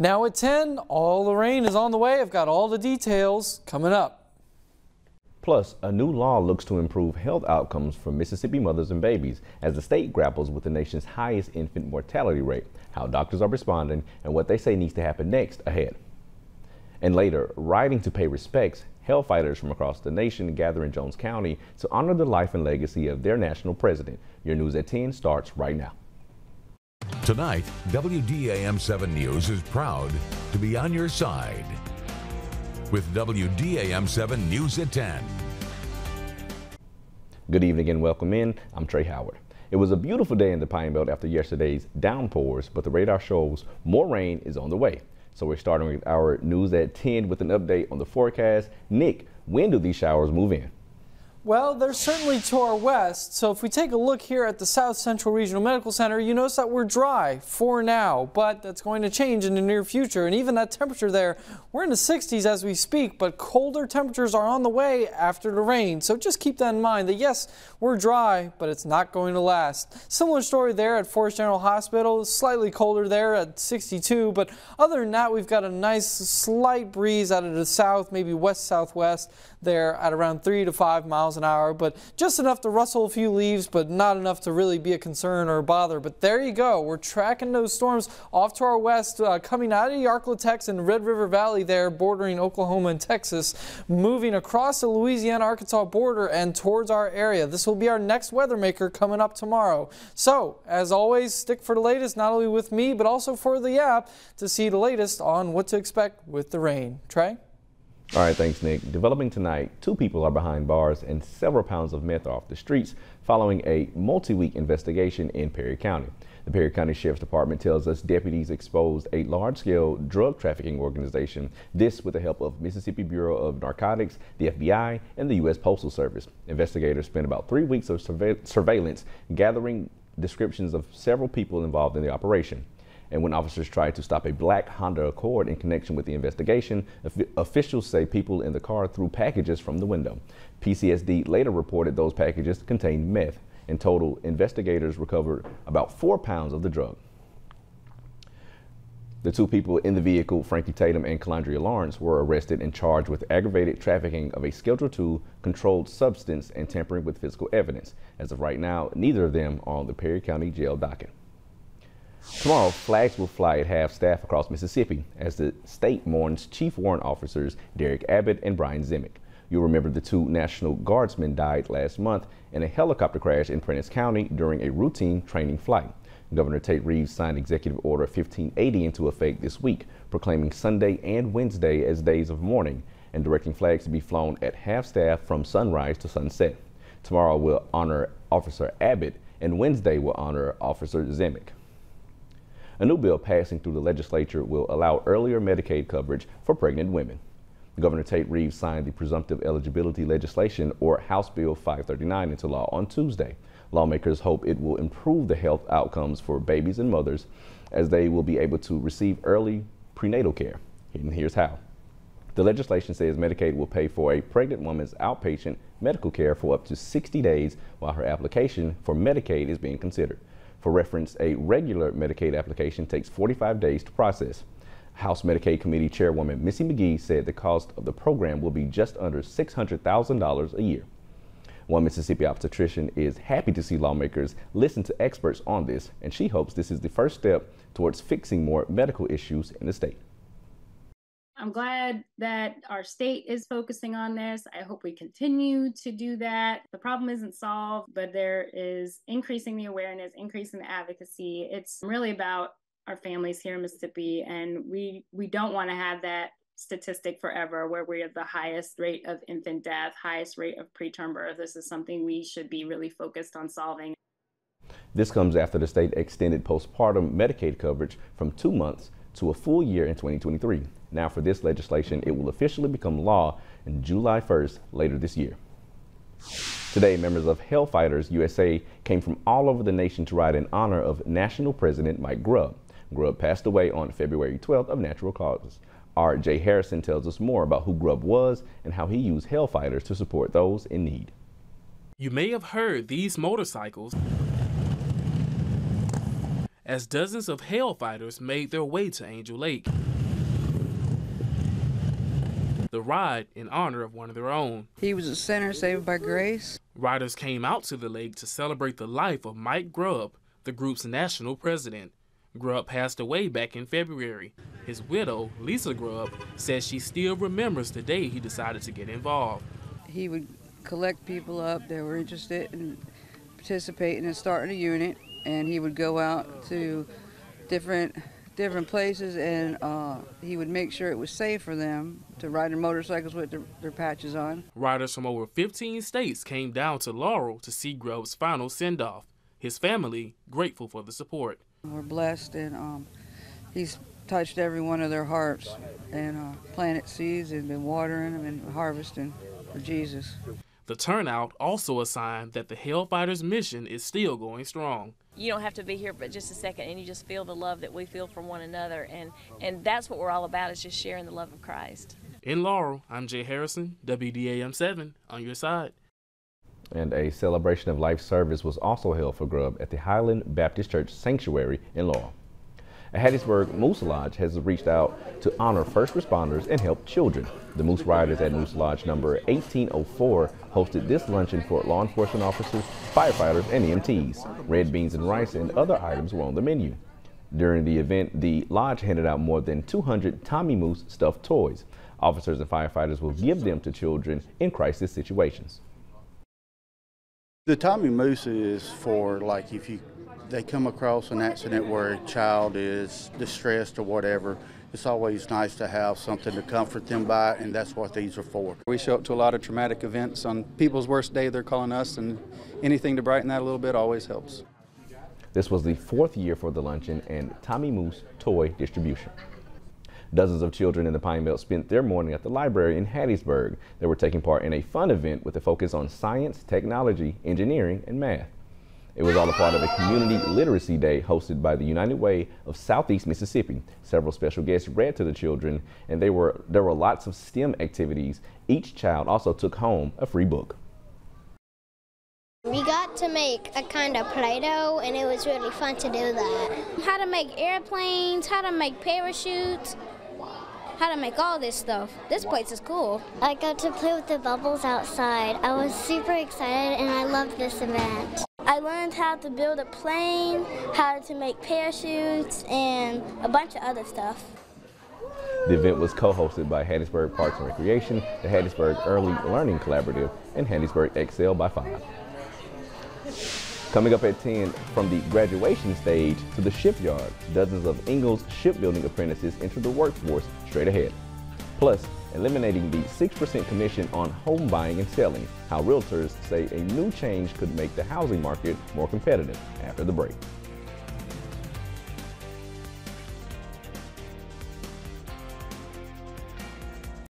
Now at 10, all the rain is on the way. I've got all the details coming up. Plus, a new law looks to improve health outcomes for Mississippi mothers and babies as the state grapples with the nation's highest infant mortality rate, how doctors are responding, and what they say needs to happen next ahead. And later, riding to pay respects, health hellfighters from across the nation gather in Jones County to honor the life and legacy of their national president. Your news at 10 starts right now. Tonight, WDAM 7 News is proud to be on your side with WDAM 7 News at 10. Good evening and welcome in. I'm Trey Howard. It was a beautiful day in the Pine Belt after yesterday's downpours, but the radar shows more rain is on the way. So we're starting with our news at 10 with an update on the forecast. Nick, when do these showers move in? Well, they're certainly to our west. So if we take a look here at the South Central Regional Medical Center, you notice that we're dry for now, but that's going to change in the near future. And even that temperature there, we're in the 60s as we speak, but colder temperatures are on the way after the rain. So just keep that in mind that yes, we're dry, but it's not going to last. Similar story there at Forest General Hospital, slightly colder there at 62, but other than that, we've got a nice slight breeze out of the south, maybe west southwest there at around three to five miles an hour, but just enough to rustle a few leaves, but not enough to really be a concern or a bother. But there you go. We're tracking those storms off to our west, uh, coming out of the Arklatex and Red River Valley there, bordering Oklahoma and Texas, moving across the Louisiana-Arkansas border and towards our area. This will be our next weather maker coming up tomorrow. So, as always, stick for the latest, not only with me, but also for the app to see the latest on what to expect with the rain. Trey? All right, thanks, Nick. Developing tonight, two people are behind bars and several pounds of meth off the streets following a multi-week investigation in Perry County. The Perry County Sheriff's Department tells us deputies exposed a large-scale drug trafficking organization, this with the help of Mississippi Bureau of Narcotics, the FBI, and the U.S. Postal Service. Investigators spent about three weeks of surveillance gathering descriptions of several people involved in the operation. And when officers tried to stop a black Honda Accord in connection with the investigation, officials say people in the car threw packages from the window. PCSD later reported those packages contained meth. In total, investigators recovered about four pounds of the drug. The two people in the vehicle, Frankie Tatum and Calandria Lawrence, were arrested and charged with aggravated trafficking of a Schedule II controlled substance and tampering with physical evidence. As of right now, neither of them are on the Perry County Jail docket. Tomorrow, flags will fly at half staff across Mississippi as the state mourns Chief Warrant Officers Derek Abbott and Brian Zimick. You'll remember the two National Guardsmen died last month in a helicopter crash in Prentiss County during a routine training flight. Governor Tate Reeves signed Executive Order 1580 into effect this week, proclaiming Sunday and Wednesday as days of mourning and directing flags to be flown at half staff from sunrise to sunset. Tomorrow will honor Officer Abbott and Wednesday will honor Officer Zimick. A new bill passing through the legislature will allow earlier Medicaid coverage for pregnant women. Governor Tate Reeves signed the presumptive eligibility legislation, or House Bill 539, into law on Tuesday. Lawmakers hope it will improve the health outcomes for babies and mothers as they will be able to receive early prenatal care. And here's how. The legislation says Medicaid will pay for a pregnant woman's outpatient medical care for up to 60 days while her application for Medicaid is being considered. For reference, a regular Medicaid application takes 45 days to process. House Medicaid Committee Chairwoman Missy McGee said the cost of the program will be just under $600,000 a year. One Mississippi obstetrician is happy to see lawmakers listen to experts on this, and she hopes this is the first step towards fixing more medical issues in the state. I'm glad that our state is focusing on this. I hope we continue to do that. The problem isn't solved, but there is increasing the awareness, increasing the advocacy. It's really about our families here in Mississippi, and we we don't want to have that statistic forever where we have the highest rate of infant death, highest rate of preterm birth. This is something we should be really focused on solving. This comes after the state extended postpartum Medicaid coverage from two months to a full year in 2023. Now for this legislation, it will officially become law on July 1st later this year. Today, members of Hellfighters USA came from all over the nation to ride in honor of National President Mike Grubb. Grubb passed away on February 12th of natural causes. R.J. Harrison tells us more about who Grubb was and how he used Hellfighters to support those in need. You may have heard these motorcycles as dozens of Hellfighters made their way to Angel Lake. the ride in honor of one of their own. He was a sinner saved by grace. Riders came out to the lake to celebrate the life of Mike Grubb, the group's national president. Grubb passed away back in February. His widow, Lisa Grubb, says she still remembers the day he decided to get involved. He would collect people up that were interested in participating in starting a unit, and he would go out to different different places, and uh, he would make sure it was safe for them to ride their motorcycles with their, their patches on. Riders from over 15 states came down to Laurel to see Grubb's final send-off. His family grateful for the support. We're blessed, and um, he's touched every one of their hearts and uh, planted seeds and been watering them and harvesting for Jesus. The turnout also a sign that the Hellfighters mission is still going strong. You don't have to be here but just a second and you just feel the love that we feel for one another and, and that's what we're all about is just sharing the love of Christ. In Laurel, I'm Jay Harrison, WDAM 7, on your side. And a celebration of life service was also held for Grubb at the Highland Baptist Church Sanctuary in Laurel. A Hattiesburg Moose Lodge has reached out to honor first responders and help children. The Moose Riders at Moose Lodge number 1804 hosted this luncheon for law enforcement officers, firefighters, and EMTs. Red beans and rice and other items were on the menu. During the event, the lodge handed out more than 200 Tommy Moose stuffed toys. Officers and firefighters will give them to children in crisis situations. The Tommy Moose is for like if you they come across an accident where a child is distressed or whatever, it's always nice to have something to comfort them by, and that's what these are for. We show up to a lot of traumatic events on people's worst day, they're calling us, and anything to brighten that a little bit always helps. This was the fourth year for the luncheon and Tommy Moose toy distribution. Dozens of children in the Pine Belt spent their morning at the library in Hattiesburg. They were taking part in a fun event with a focus on science, technology, engineering, and math. It was all a part of a community literacy day hosted by the United Way of Southeast Mississippi. Several special guests read to the children, and they were, there were lots of STEM activities. Each child also took home a free book. We got to make a kind of Play-Doh, and it was really fun to do that. How to make airplanes, how to make parachutes, how to make all this stuff. This place is cool. I got to play with the bubbles outside. I was super excited, and I loved this event. I learned how to build a plane, how to make parachutes, and a bunch of other stuff. The event was co-hosted by Hattiesburg Parks and Recreation, the Hattiesburg Early Learning Collaborative, and Hattiesburg Excel by 5. Coming up at 10, from the graduation stage to the shipyard, dozens of Ingalls shipbuilding apprentices enter the workforce straight ahead. Plus, eliminating the 6% commission on home buying and selling, how realtors say a new change could make the housing market more competitive after the break.